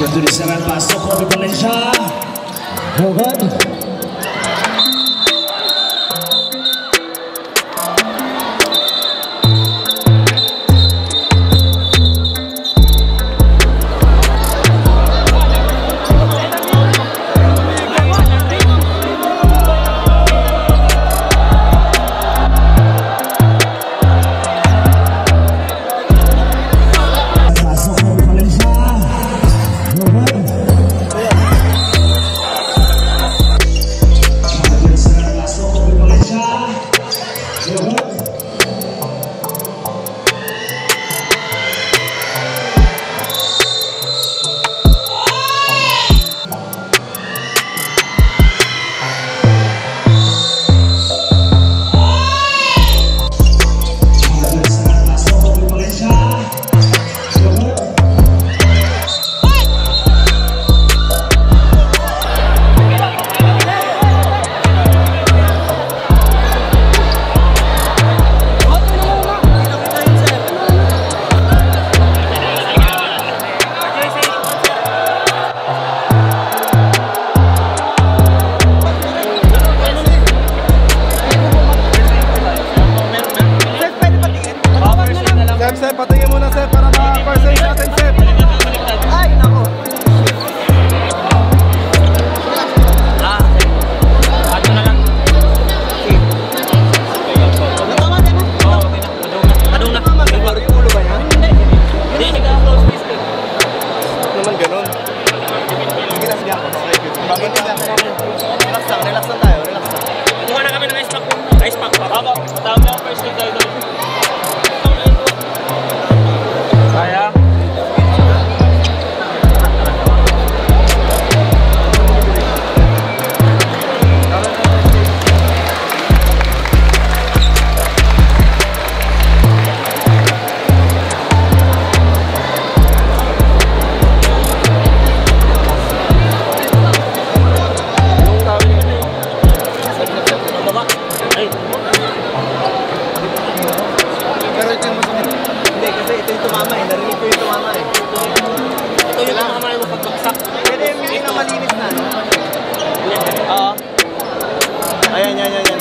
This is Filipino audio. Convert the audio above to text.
Bantu diserang pasok Robi Balensha Robert Bakit yung masakit? Hindi, kasi ito yung tumama eh. Narinig ko yung tumama eh. Ito yung tumama yung pagbaksak. Pwede yung mili malinis na. Oo. Ayan, yan, yan.